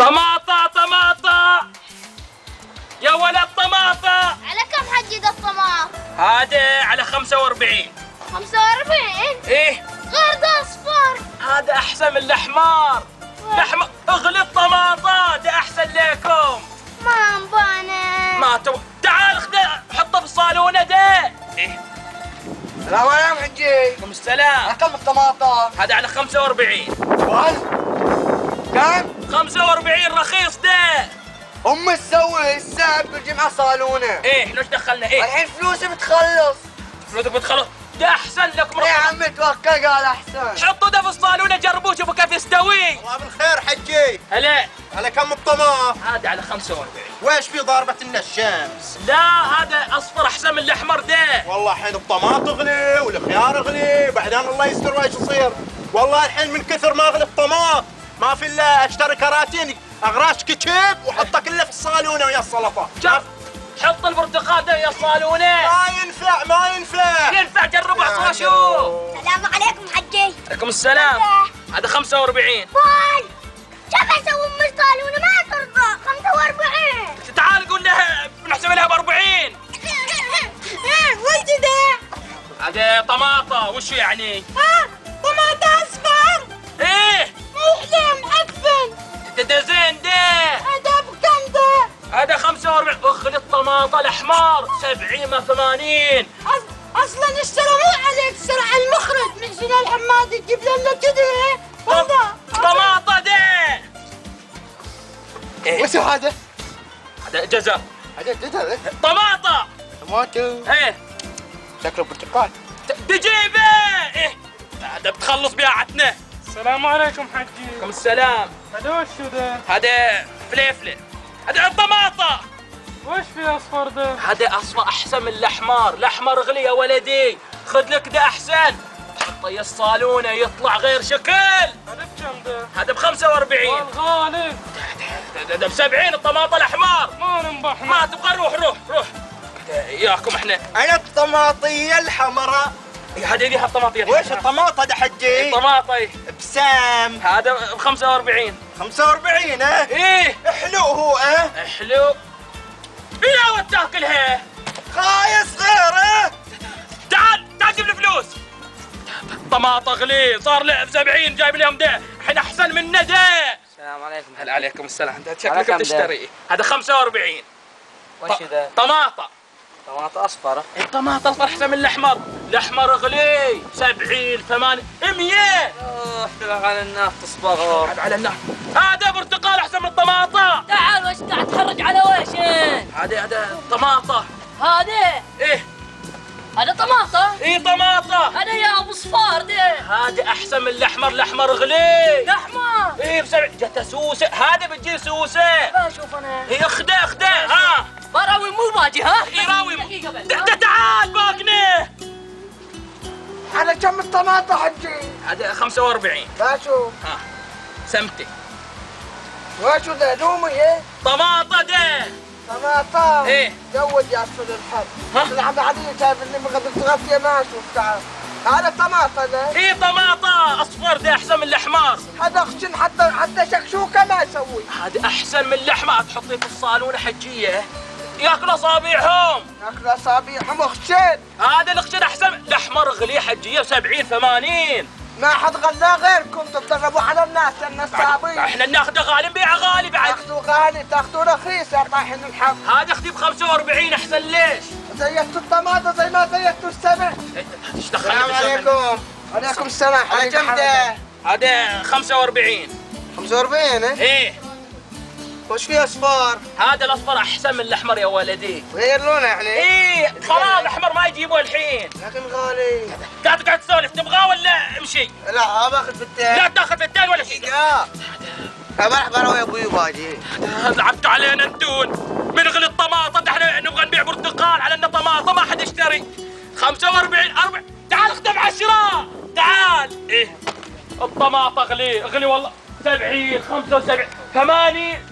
طماطة طماطة. يا ولد طماطة. على كم حجي ذا الطماط؟ هذا على 45 45 إيه. غير ذا اصفر هذا أحسن من الاحمر لحم اغلي الطماطة ده أحسن لكم. ما مبانا ما تو تعال خذ حطه في الصالونة ده إيه. السلام عليكم حجي. عليكم السلام. كم الطماطم؟ هذا على 45 وال كم؟ 45 رخيص ده. امي تسوي الساعة بالجمعة صالونة. إيه إحنا إيش دخلنا؟ إيه؟ الحين فلوسي بتخلص. فلوسك بتخلص. ده أحسن لكم يا عمي توكل قال أحسن. حطوا ده في الصالونة جربوه شوفوا كيف يستوي. الله بالخير حجي. هلا. على كم الطماط؟ هذا على 45 ويش في ضربة لنا الشمس؟ لا هذا أصفر أحسن من الأحمر ده. والله الحين الطماط غلي والخيار غلي بعدين الله يستر ويش يصير؟ والله الحين من كثر ما غلي الطماط. ما في إلا أشتري كراتين أغراش كتب واحطها كلها في الصالونة ويا السلطة. شوف حط البرتقال ده يا الصالونة. ما ينفع ما ينفع. ينفع جربوا عصوا شوف السلام عليكم حجي. عليكم السلام. هذا 45 بول. شوف أسوي ام الصالونة؟ ما ترضى. 45 تعال قول لها بنحسب لها ب 40 وش ذا؟ هذا طماطة وش يعني؟ ها الأحمر 70 ما 80 أصلا اشترى مو عليك اشترى على المخرج من شنو الحماد يجيب لنا كذي والله طماطة ده إيه؟ وش هذا؟ هذا جزر. هذا جزر طماطة! طماطم إيه. شكله برتقال. تجيبه! إيه. هذا بتخلص بياعتنا. السلام عليكم حجي عليكم السلام. هذا وش ذا؟ هذا فليفلة. هذا الطماطة! وش في اصفر ذا؟ هذا أصفر أحسن من الأحمر. الأحمر غلي يا ولدي. خذ لك ده أحسن. حطه يا الصالونة يطلع غير شكل. هذا بكم ذا؟ هذا ب 45 والغالب. هذا ب 70 الطماطة الأحمر. ما ننبح. ما تبغى روح روح روح. ياكم إحنا. أنا الطماطية الحمراء. هذه ذي الطماطية ويش الطماطة ده حجي؟ الطماطة. إيه. بسام. هذا ب 45 45 آه إيه؟ حلو هو آه حلو بلا وتاكلها خايس غير آه تعال تعال جيب لي فلوس. طماطة غلي صار له ب 70 جايب لهم ده. الحين أحسن من ده السلام عليكم. هلا عليكم السلام؟ أنت شكلك؟ بتشتري. هذا 45 وش ذا؟ طماطة. طماطة أصفر الطماطة أصلا احسن من الأحمر. الأحمر غلي 70 80 100 روح تلعب على الناس تصبغ عاد على النار. هذا برتقال أحسن من الطماطة. تعال وش قاعد تخرج على وش انت؟ هذا هذا طماطة. هذا إيه. هذا طماطة؟ إيه طماطة. هذا يا أبو صفار ده هذا أحسن من الأحمر الأحمر غلي. لحمة إيه بسبع جت سوسة. هذا بتجي سوسة. ما أشوف أنا. إيه اخده اخده ها. براوي مو باجي ها؟ يراوي دقيقة بس. د- د- تعال باقني. على كم الطماطم حجي؟ هذا 45 لا شوف ها. سمتي. وش ذا؟ دومي إيه؟ طماطة ده طماطم. إيه؟ زود يا اصل الحب ها؟ العب عادية شايف اني بغد تغطي ما أشوف تعال. هذا طماطم إيه؟ طماطة أصفر ده أحسن من الاحمر هذا خشن حتى حتى شكشوكه ما يسوي؟ هذا أحسن من الاحمر تحطيه في الصالون حجية. ياكل اصابعهم ياكل اصابيعهم خشن هذا الخشن أحسن. الأحمر غلي حجية 70 80 ما حد غلا غيركم تتدربوا على الناس لأن الصابين إحنا ناخذه غالي نبيعه غالي بعد. تاخذوا غالي تاخذوا رخيص يا طاحن الحب هذا أختي ب 45 أحسن ليش؟ زيتوا الطماطم زي ما زيتوا السمك. إيش دخلنا السلام؟ عليكم. عليكم السلام. على كم ده؟ هذا 45 45 آه إيه. وش في أصفار؟ هذا الاصفر أحسن من الأحمر يا ولدي غير لونه يعني؟ إيه خلاص الأحمر ما يجيبوه الحين. لكن غالي. قاعد قاعد تسولف تبغاه ولا امشي؟ لا باخذ في التاني لا تأخذ الثاني ولا شيء. لا راح بروي أبوي باجي لعبتوا علينا أنتون. من غلي الطماطة ده إحنا نبغى نبيع برتقال على انه طماطة ما حد يشتري. 45 40 تعال اختم عشرة. تعال. إيه. الطماطة غلي غلي والله. 70 75 80